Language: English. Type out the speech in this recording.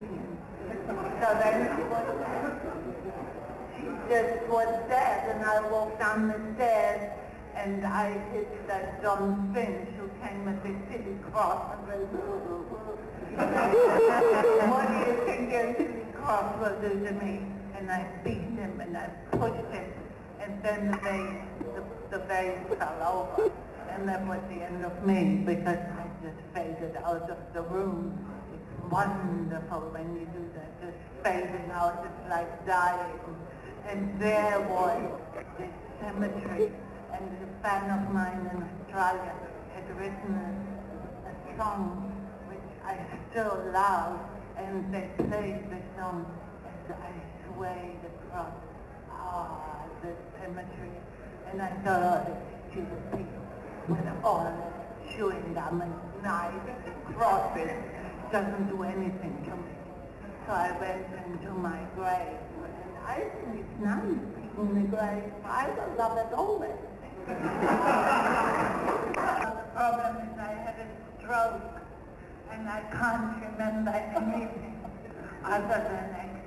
So then she just was dead, and I walked down the stairs, and I hit that Jon Finch who came with the city cross and went, what do you think your city cross will do to me? And I beat him and I pushed him, and then the vase, the, the vase fell over. And that was the end of me because I just faded out of the room. Wonderful when you do that, just fading out, it's like dying. And there was this cemetery, and a fan of mine in Australia had written a, a song which I still love, and they played the song as I swayed across ah, the cemetery. And I thought, oh, stupid people with all chewing gum and knives and crosses doesn't do anything to me. So I went into my grave, and I think it's nice in the grave. I will love it always. the problem is I had a stroke, and I can't remember anything other than